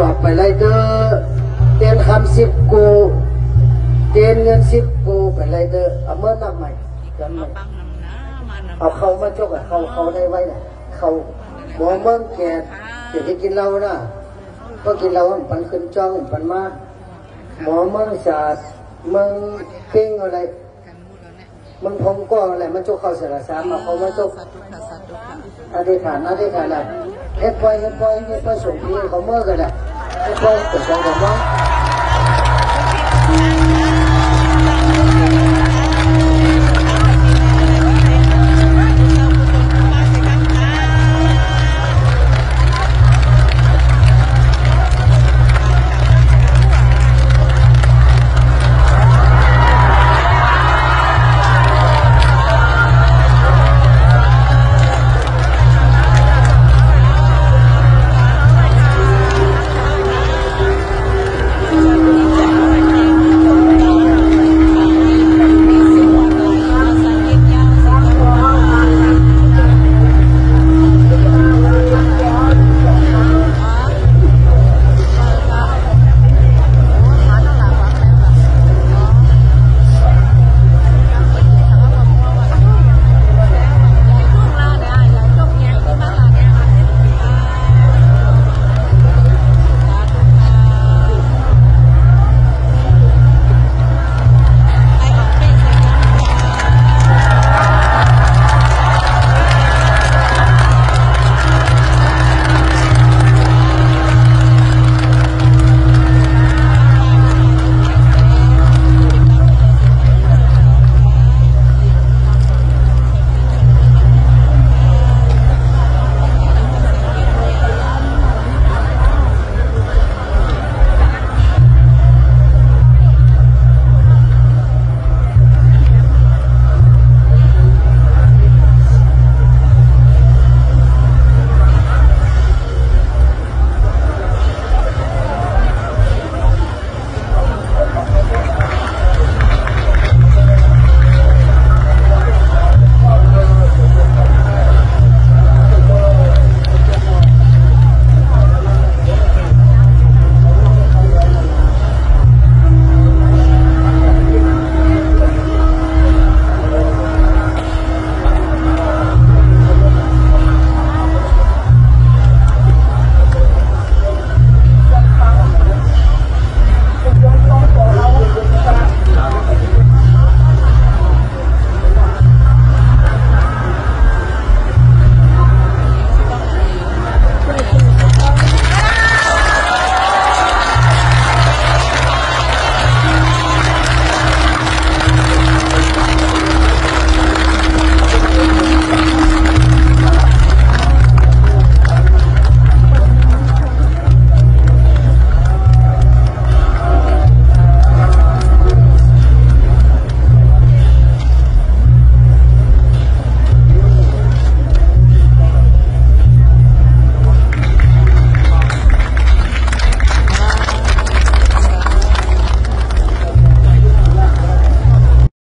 ไล่เตอเตียนคำสิบกูเตียนเงินสิบกูไปไล่เตอเอาเมื่อนับใหม่กันใหม่ปังนำหน้ามานำเอาเขามาจกอะเขาเขาได้ไว้น่ะเขาหมอเมืองแก่เดี๋ยวจะกินเหล้านะก็กินเหล้าปันขึ้นจ้องปันมาหมอเมืองศาสตร์เมืองเก่งอะไรกันมูแล้วเนี่ยมันพงก็อะไรมันจกเข้าสารสามมาเขามาจกสาธุค่ะสาธุค่ะอธิษฐานอธิษฐานอะเฮ็ดไปเฮ็ดไปเฮ็ดไปส่งพี่เขาเมื่อกันแหละ Thank you.